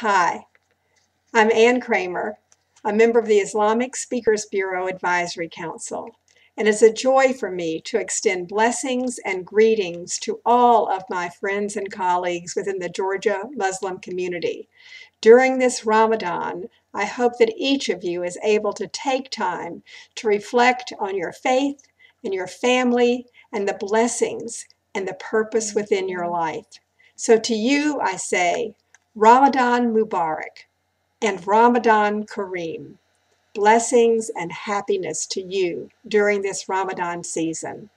Hi, I'm Ann Cramer, a member of the Islamic Speakers Bureau Advisory Council, and it's a joy for me to extend blessings and greetings to all of my friends and colleagues within the Georgia Muslim community. During this Ramadan, I hope that each of you is able to take time to reflect on your faith and your family and the blessings and the purpose within your life. So to you, I say, Ramadan Mubarak and Ramadan Kareem. Blessings and happiness to you during this Ramadan season.